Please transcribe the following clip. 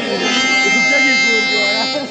거지. 갑자기 그거 좋아야.